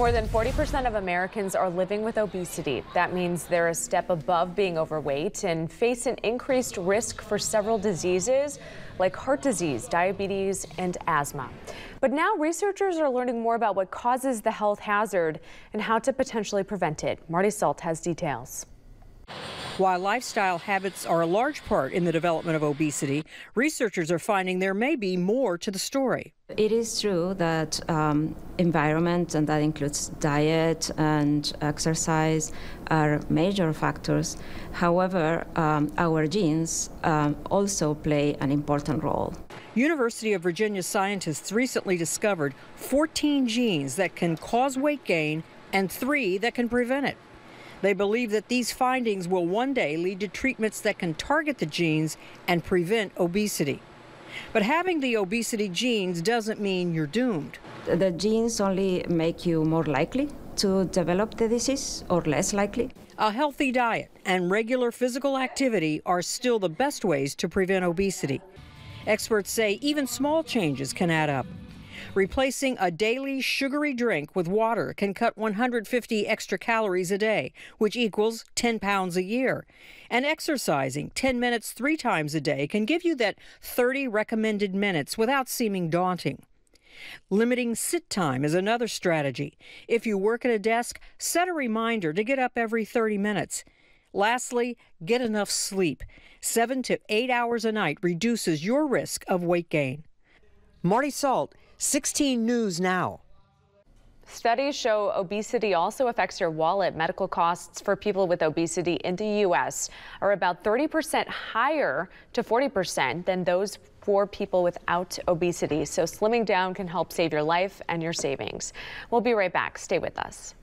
More than 40% of Americans are living with obesity. That means they're a step above being overweight and face an increased risk for several diseases like heart disease, diabetes, and asthma. But now researchers are learning more about what causes the health hazard and how to potentially prevent it. Marty Salt has details. While lifestyle habits are a large part in the development of obesity, researchers are finding there may be more to the story. It is true that um, environment, and that includes diet and exercise, are major factors. However, um, our genes um, also play an important role. University of Virginia scientists recently discovered 14 genes that can cause weight gain and three that can prevent it. They believe that these findings will one day lead to treatments that can target the genes and prevent obesity. But having the obesity genes doesn't mean you're doomed. The genes only make you more likely to develop the disease or less likely. A healthy diet and regular physical activity are still the best ways to prevent obesity. Experts say even small changes can add up. Replacing a daily sugary drink with water can cut 150 extra calories a day, which equals 10 pounds a year. And exercising 10 minutes three times a day can give you that 30 recommended minutes without seeming daunting. Limiting sit time is another strategy. If you work at a desk, set a reminder to get up every 30 minutes. Lastly, get enough sleep. Seven to eight hours a night reduces your risk of weight gain. Marty Salt, 16 News Now. Studies show obesity also affects your wallet. Medical costs for people with obesity in the U.S. are about 30% higher to 40% than those for people without obesity. So slimming down can help save your life and your savings. We'll be right back. Stay with us.